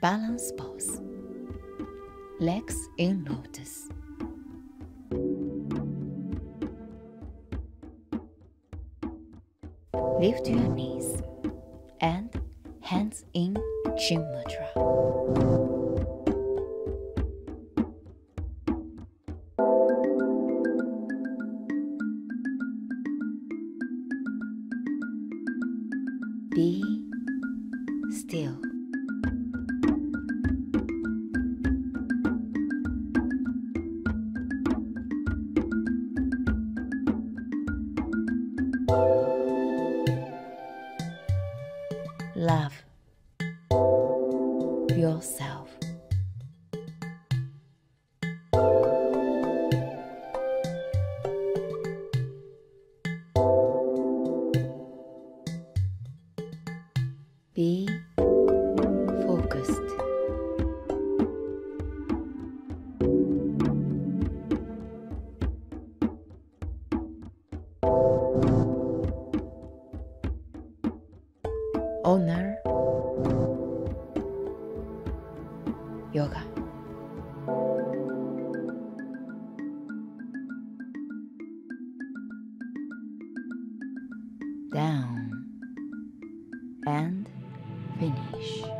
balance pose. Legs in lotus. Lift your knees and hands in Chin Mudra. Be still. Love yourself. Be Honor yoga. Down and finish.